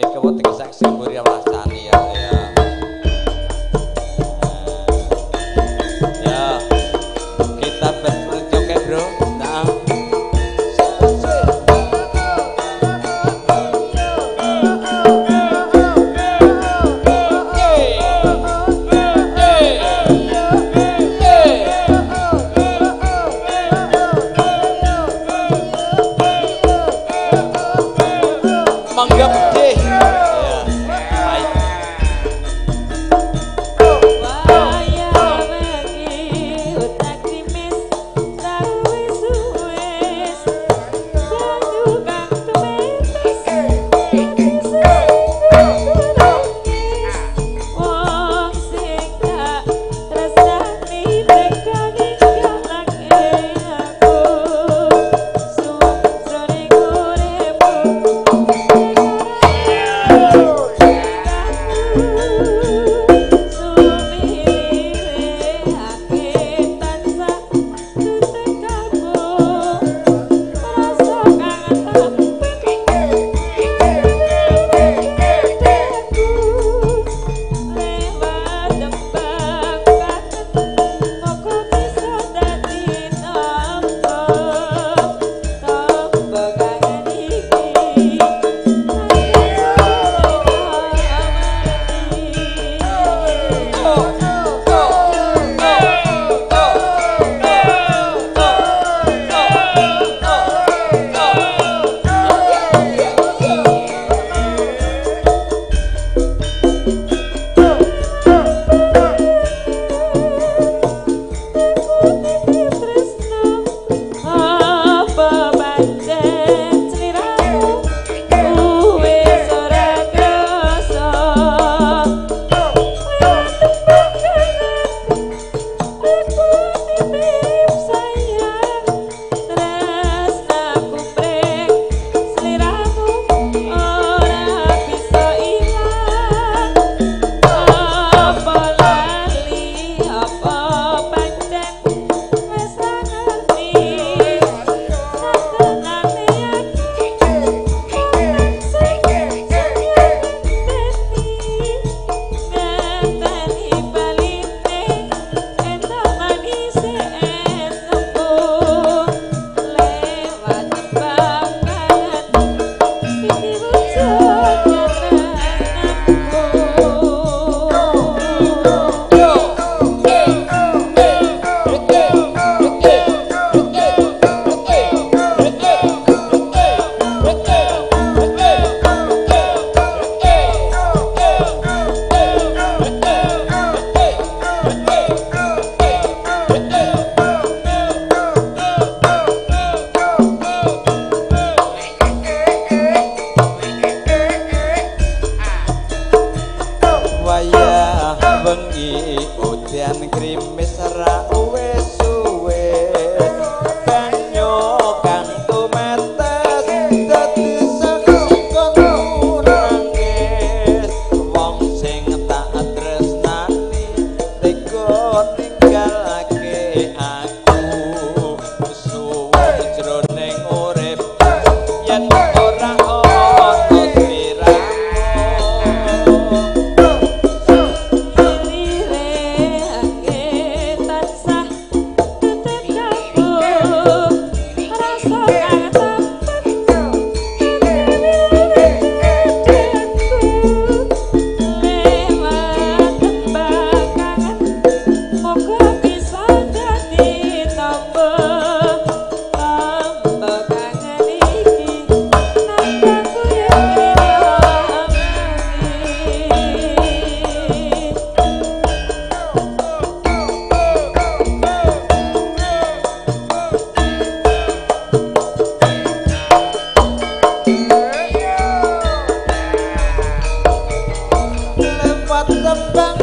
Nika wonten kesaksi muri rasani ya. ya. Ya. wayah bengi udan krimis ra uwes ba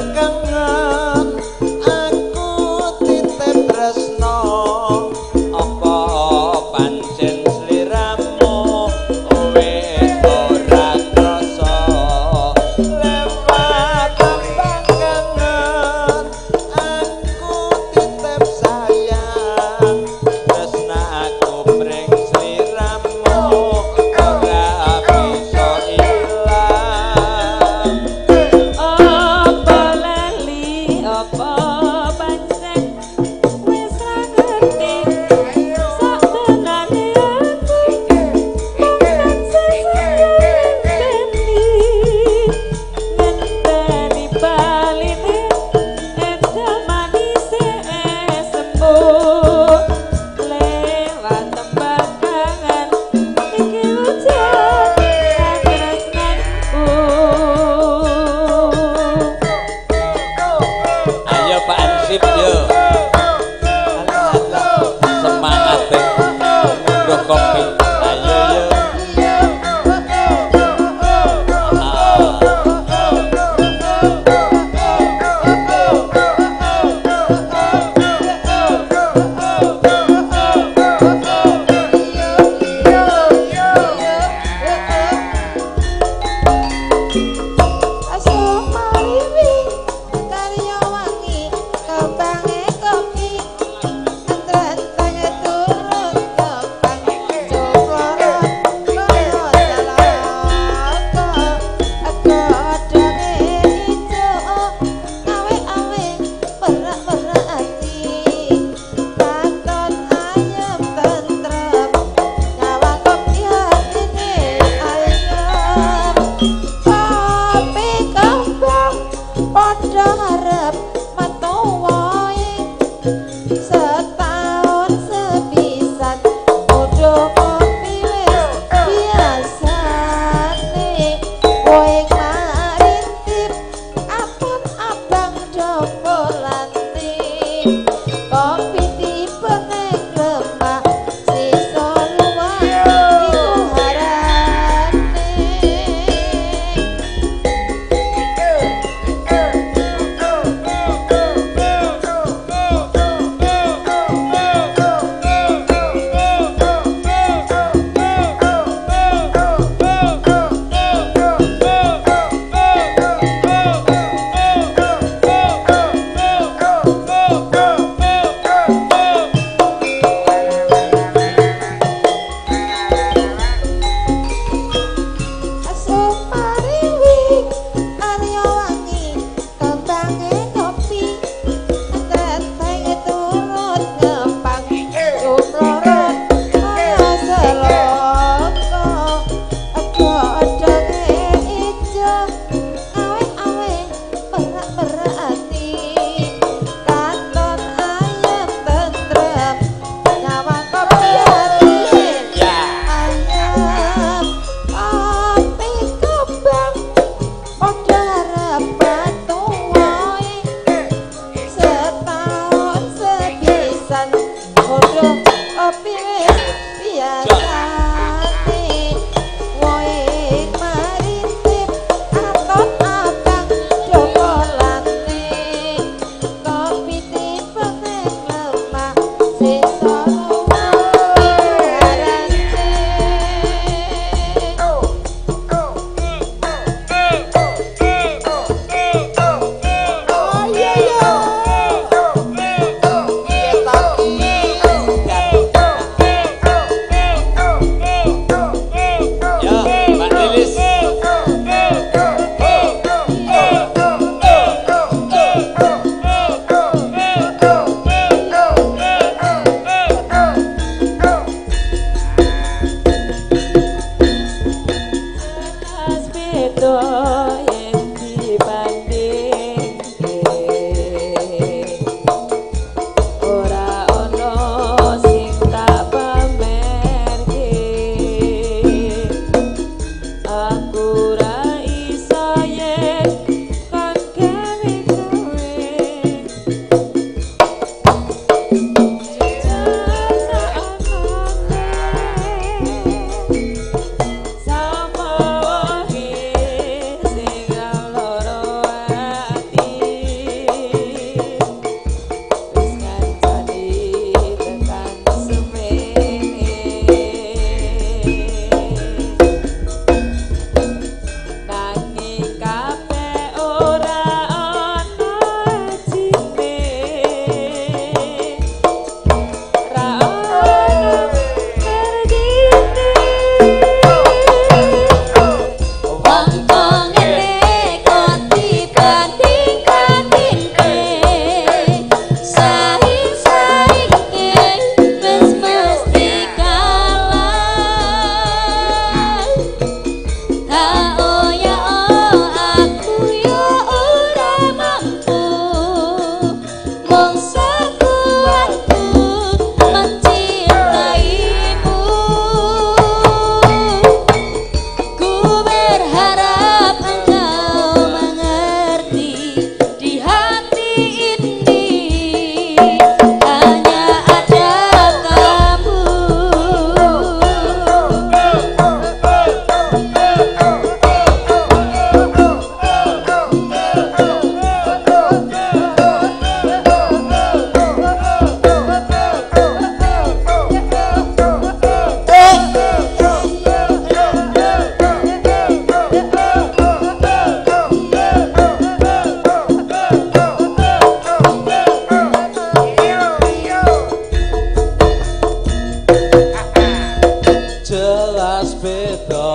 respeto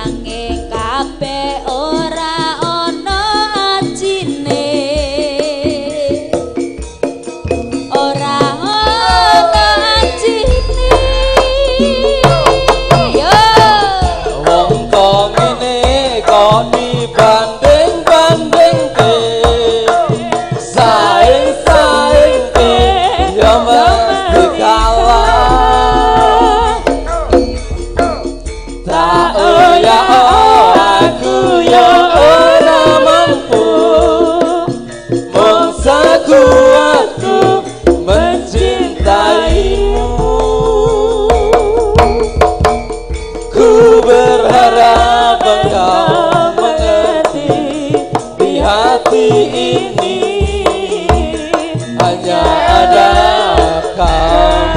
tan ini hanya ada kau